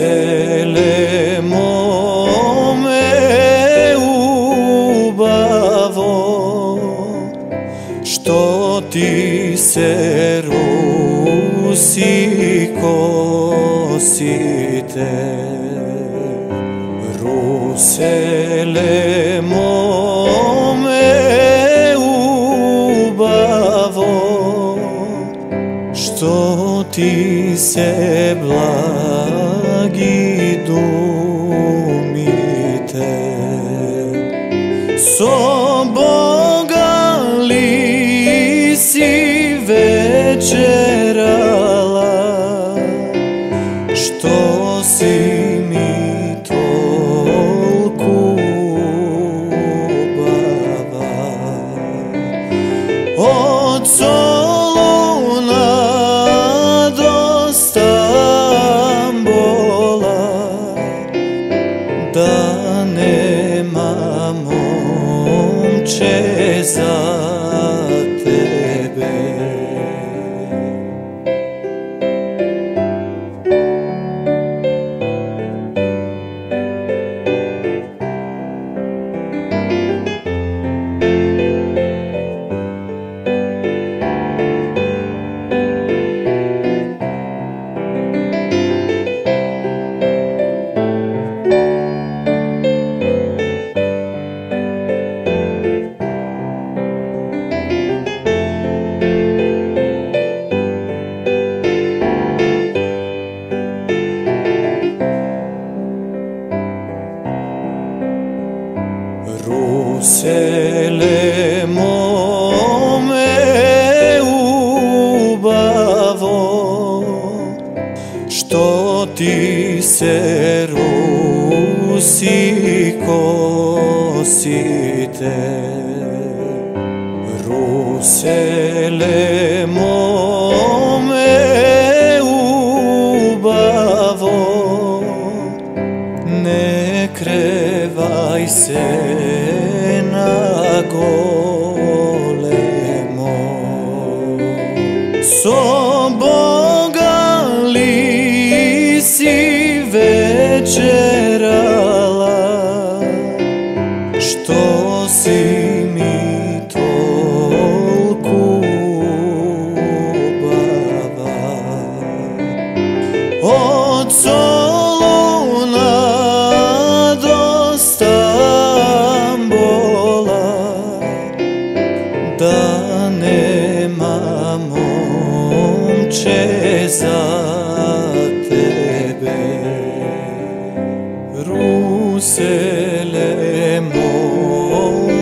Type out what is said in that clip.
Selemo meu bavo Što ti se Rusi kosite Ruselemo meu bavo Što ti se blavo blagi dumite So Boga li si večerala? Što si mi tolku baba Od desire. Rusele mome ubavo Što ti se rusi kosite? Rusele mome ubavo Ne krevaj se So Boga li si večerala? Što si mi tolku baba Od Soluna do Stambola Da cerce za. Rusele moje,